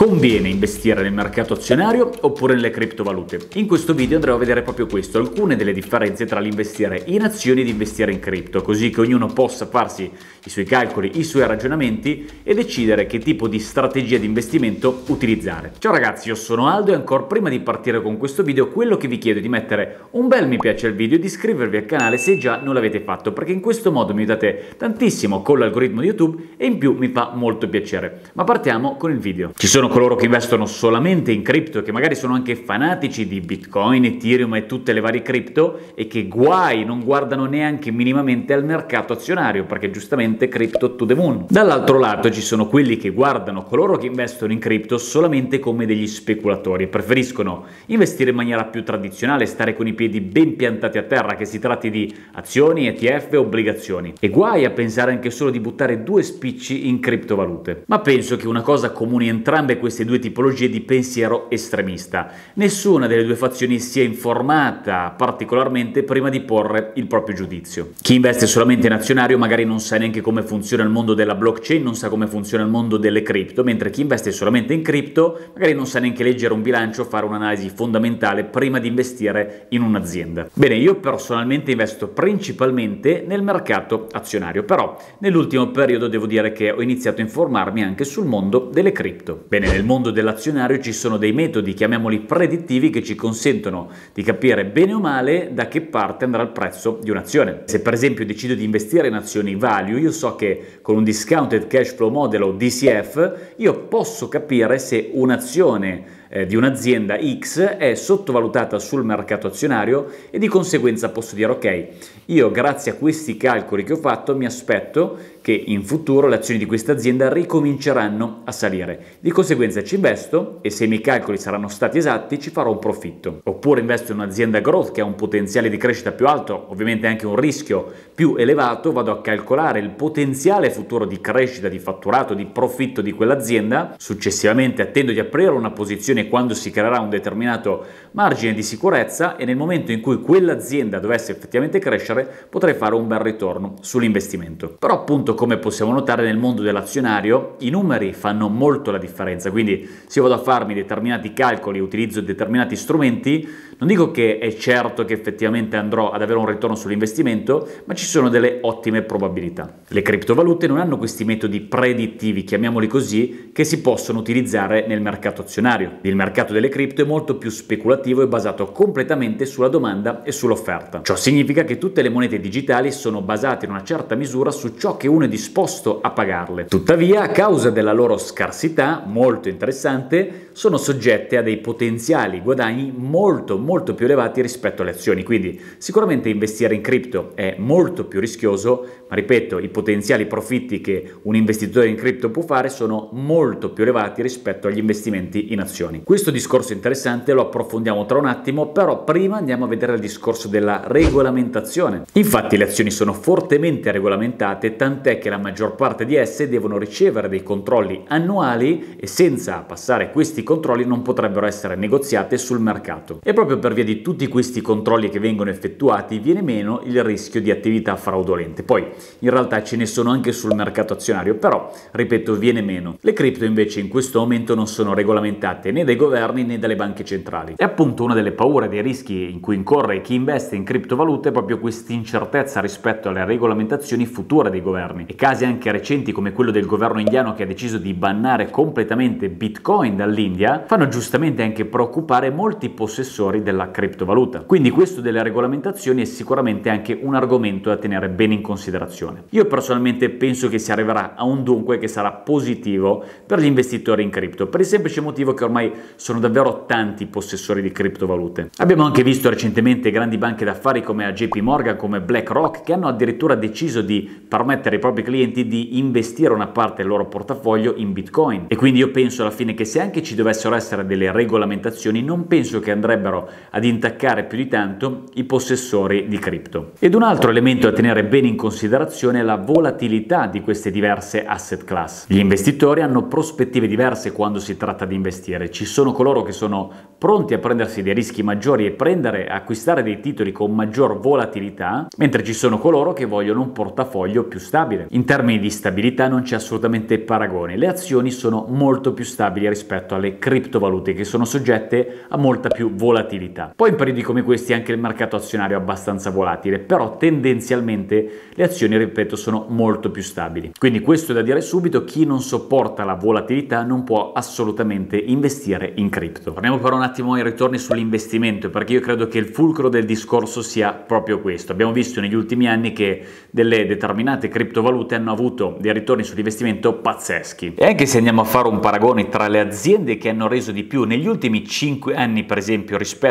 Conviene investire nel mercato azionario oppure nelle criptovalute? In questo video andremo a vedere proprio questo, alcune delle differenze tra l'investire in azioni ed investire in cripto, così che ognuno possa farsi i suoi calcoli, i suoi ragionamenti e decidere che tipo di strategia di investimento utilizzare. Ciao ragazzi, io sono Aldo e ancora prima di partire con questo video quello che vi chiedo è di mettere un bel mi piace al video e di iscrivervi al canale se già non l'avete fatto, perché in questo modo mi aiutate tantissimo con l'algoritmo di YouTube e in più mi fa molto piacere. Ma partiamo con il video. Ci sono coloro che investono solamente in cripto e che magari sono anche fanatici di Bitcoin, Ethereum e tutte le varie cripto e che guai non guardano neanche minimamente al mercato azionario perché giustamente cripto to the moon. Dall'altro lato ci sono quelli che guardano coloro che investono in cripto solamente come degli speculatori e preferiscono investire in maniera più tradizionale, stare con i piedi ben piantati a terra, che si tratti di azioni, ETF, obbligazioni. E guai a pensare anche solo di buttare due spicci in criptovalute. Ma penso che una cosa comune entrambe queste due tipologie di pensiero estremista. Nessuna delle due fazioni si è informata particolarmente prima di porre il proprio giudizio. Chi investe solamente in azionario magari non sa neanche come funziona il mondo della blockchain, non sa come funziona il mondo delle cripto, mentre chi investe solamente in cripto magari non sa neanche leggere un bilancio fare un'analisi fondamentale prima di investire in un'azienda. Bene, io personalmente investo principalmente nel mercato azionario, però nell'ultimo periodo devo dire che ho iniziato a informarmi anche sul mondo delle cripto. Bene, Bene, nel mondo dell'azionario ci sono dei metodi, chiamiamoli predittivi, che ci consentono di capire bene o male da che parte andrà il prezzo di un'azione. Se per esempio decido di investire in azioni value, io so che con un discounted cash flow model o DCF io posso capire se un'azione eh, di un'azienda X è sottovalutata sul mercato azionario e di conseguenza posso dire ok, io grazie a questi calcoli che ho fatto mi aspetto che in futuro le azioni di questa azienda ricominceranno a salire. Di conseguenza ci investo e se i miei calcoli saranno stati esatti ci farò un profitto. Oppure investo in un'azienda growth che ha un potenziale di crescita più alto, ovviamente anche un rischio più elevato, vado a calcolare il potenziale futuro di crescita, di fatturato, di profitto di quell'azienda, successivamente attendo di aprire una posizione quando si creerà un determinato margine di sicurezza e nel momento in cui quell'azienda dovesse effettivamente crescere potrei fare un bel ritorno sull'investimento. Però appunto come possiamo notare nel mondo dell'azionario i numeri fanno molto la differenza, quindi se vado a farmi determinati calcoli, utilizzo determinati strumenti, non dico che è certo che effettivamente andrò ad avere un ritorno sull'investimento, ma ci sono delle ottime probabilità. Le criptovalute non hanno questi metodi predittivi, chiamiamoli così, che si possono utilizzare nel mercato azionario. Il mercato delle cripto è molto più speculativo e basato completamente sulla domanda e sull'offerta. Ciò significa che tutte le monete digitali sono basate in una certa misura su ciò che uno è disposto a pagarle. Tuttavia, a causa della loro scarsità, molto interessante, sono soggette a dei potenziali guadagni molto molto più elevati rispetto alle azioni. Quindi sicuramente investire in cripto è molto più rischioso, ma ripeto, i potenziali profitti che un investitore in cripto può fare sono molto più elevati rispetto agli investimenti in azioni. Questo discorso interessante lo approfondiamo tra un attimo, però prima andiamo a vedere il discorso della regolamentazione. Infatti le azioni sono fortemente regolamentate, tant'è che la maggior parte di esse devono ricevere dei controlli annuali e senza passare questi controlli non potrebbero essere negoziate sul mercato. E proprio per via di tutti questi controlli che vengono effettuati viene meno il rischio di attività fraudolente. Poi in realtà ce ne sono anche sul mercato azionario, però ripeto viene meno. Le cripto invece in questo momento non sono regolamentate né dai governi né dalle banche centrali. E appunto una delle paure dei rischi in cui incorre chi investe in criptovalute è proprio questa incertezza rispetto alle regolamentazioni future dei governi e casi anche recenti come quello del governo indiano che ha deciso di bannare completamente Bitcoin dall'India fanno giustamente anche preoccupare molti possessori della criptovaluta. Quindi questo delle regolamentazioni è sicuramente anche un argomento da tenere bene in considerazione. Io personalmente penso che si arriverà a un dunque che sarà positivo per gli investitori in cripto, per il semplice motivo che ormai sono davvero tanti possessori di criptovalute. Abbiamo anche visto recentemente grandi banche d'affari come JP Morgan, come BlackRock, che hanno addirittura deciso di permettere ai propri clienti di investire una parte del loro portafoglio in Bitcoin. E quindi io penso alla fine che se anche ci dovessero essere delle regolamentazioni, non penso che andrebbero ad intaccare più di tanto i possessori di cripto. Ed un altro elemento da tenere bene in considerazione è la volatilità di queste diverse asset class. Gli investitori hanno prospettive diverse quando si tratta di investire. Ci sono coloro che sono pronti a prendersi dei rischi maggiori e prendere, acquistare dei titoli con maggior volatilità, mentre ci sono coloro che vogliono un portafoglio più stabile. In termini di stabilità non c'è assolutamente paragone, le azioni sono molto più stabili rispetto alle criptovalute che sono soggette a molta più volatilità. Poi in periodi come questi anche il mercato azionario è abbastanza volatile, però tendenzialmente le azioni, ripeto, sono molto più stabili. Quindi questo è da dire subito, chi non sopporta la volatilità non può assolutamente investire in cripto. Torniamo però un attimo ai ritorni sull'investimento, perché io credo che il fulcro del discorso sia proprio questo. Abbiamo visto negli ultimi anni che delle determinate criptovalute hanno avuto dei ritorni sull'investimento pazzeschi. E anche se andiamo a fare un paragone tra le aziende che hanno reso di più negli ultimi 5 anni, per esempio, rispetto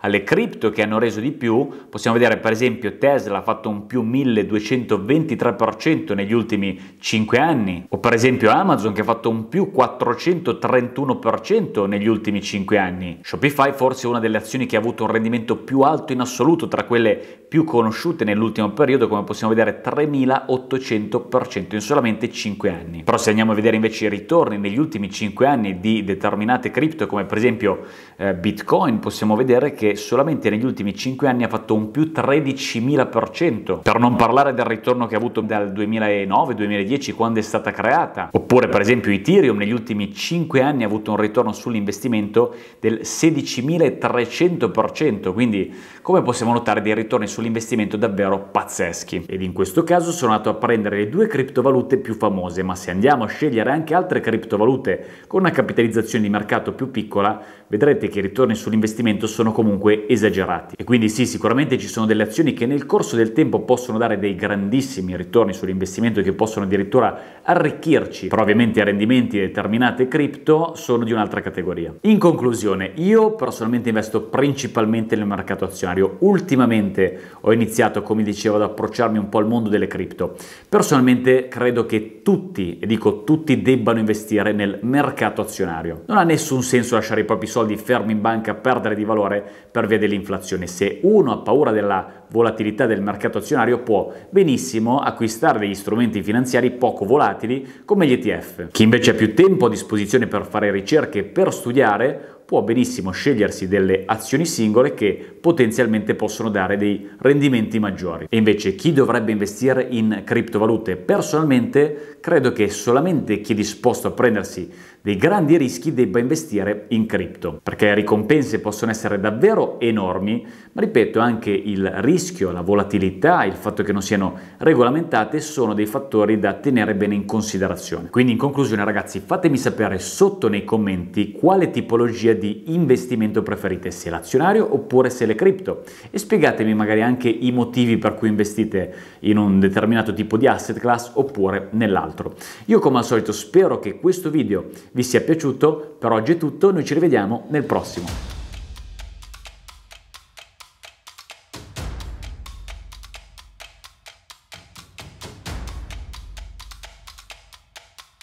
alle cripto che hanno reso di più, possiamo vedere per esempio Tesla ha fatto un più 1223% negli ultimi 5 anni, o per esempio Amazon che ha fatto un più 431% negli ultimi 5 anni. Shopify forse è una delle azioni che ha avuto un rendimento più alto in assoluto tra quelle più conosciute nell'ultimo periodo, come possiamo vedere 3800% in solamente 5 anni. Però se andiamo a vedere invece i ritorni negli ultimi 5 anni di determinate cripto, come per esempio eh, Bitcoin, possiamo vedere che solamente negli ultimi 5 anni ha fatto un più 13.000%, per non parlare del ritorno che ha avuto dal 2009-2010 quando è stata creata, oppure per esempio Ethereum negli ultimi 5 anni ha avuto un ritorno sull'investimento del 16.300%, quindi come possiamo notare dei ritorni su sull'investimento davvero pazzeschi. Ed in questo caso sono andato a prendere le due criptovalute più famose, ma se andiamo a scegliere anche altre criptovalute con una capitalizzazione di mercato più piccola, vedrete che i ritorni sull'investimento sono comunque esagerati. E quindi sì, sicuramente ci sono delle azioni che nel corso del tempo possono dare dei grandissimi ritorni sull'investimento che possono addirittura arricchirci, però ovviamente i rendimenti di determinate cripto sono di un'altra categoria. In conclusione, io personalmente investo principalmente nel mercato azionario. Ultimamente ho iniziato, come dicevo, ad approcciarmi un po' al mondo delle cripto. Personalmente credo che tutti, e dico tutti, debbano investire nel mercato azionario. Non ha nessun senso lasciare i propri soldi fermi in banca perdere di valore per via dell'inflazione. Se uno ha paura della volatilità del mercato azionario può benissimo acquistare degli strumenti finanziari poco volatili come gli ETF. Chi invece ha più tempo a disposizione per fare ricerche, per studiare, può benissimo scegliersi delle azioni singole che potenzialmente possono dare dei rendimenti maggiori. E invece chi dovrebbe investire in criptovalute? Personalmente credo che solamente chi è disposto a prendersi dei grandi rischi debba investire in cripto, perché le ricompense possono essere davvero enormi, ma ripeto anche il rischio, la volatilità, il fatto che non siano regolamentate sono dei fattori da tenere bene in considerazione. Quindi in conclusione ragazzi fatemi sapere sotto nei commenti quale tipologia di investimento preferite, se l'azionario oppure se le cripto e spiegatemi magari anche i motivi per cui investite in un determinato tipo di asset class oppure nell'altro. Io come al solito spero che questo video vi sia piaciuto, per oggi è tutto, noi ci rivediamo nel prossimo.